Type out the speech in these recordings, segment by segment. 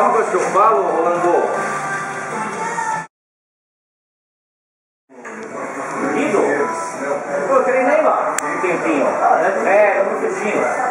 Calma que eu falo, Rolando. Lindo. Pô, eu treinei lá um tempinho. É, um tempinho.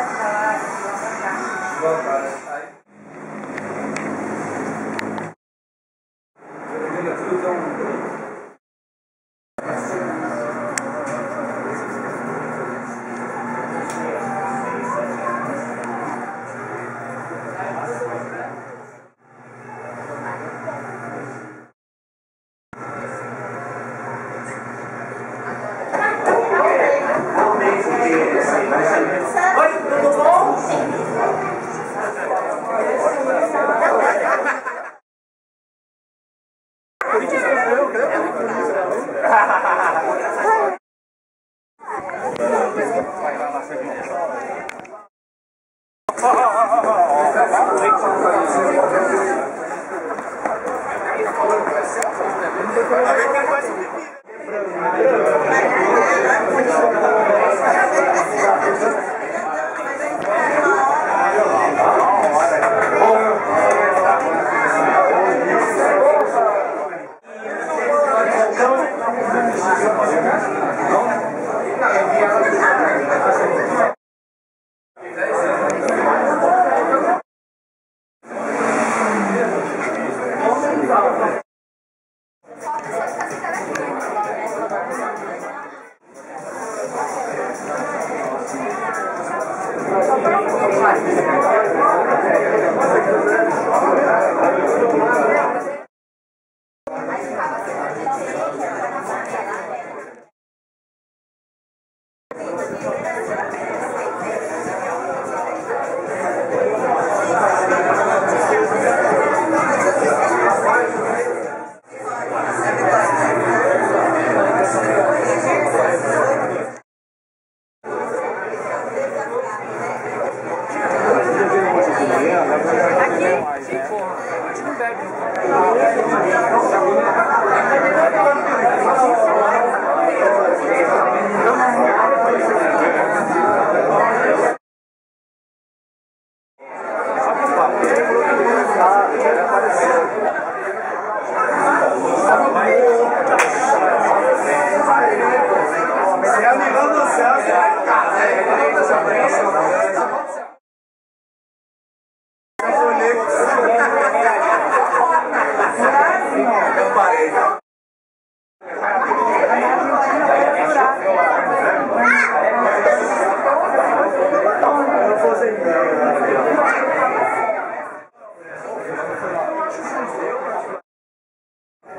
Avec la voix, Greg.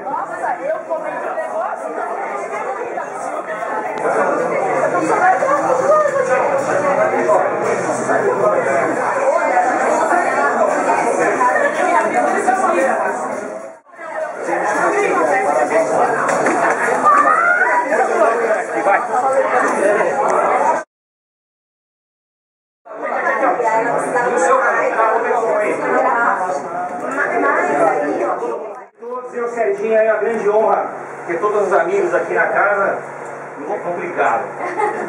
Nossa, eu comentei o negócio. Todos e o Serginho aí, uma grande ter todos os amigos aqui na casa. Complicado.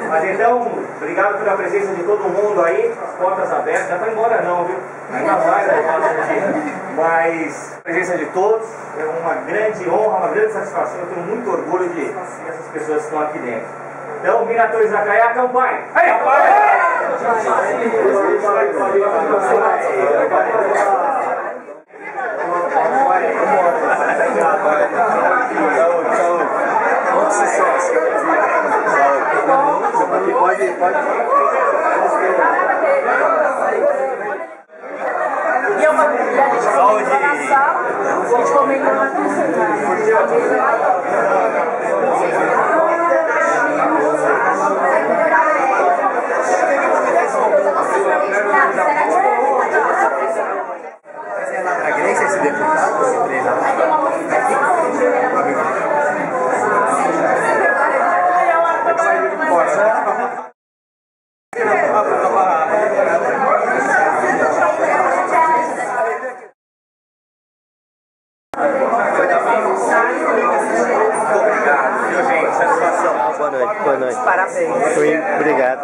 Mas então, obrigado pela presença de todo mundo aí, as portas abertas. Já vai embora não, viu? Ainda mais a aqui. Mas a presença de todos é uma grande honra, uma grande satisfação. Eu tenho muito orgulho de essas pessoas que estão aqui dentro. Então, Miratores da Caia, campanha! Aí, Saúde, E eu falei, a gente a gente A boa noite. Boa noite. Parabéns. Sim, obrigado.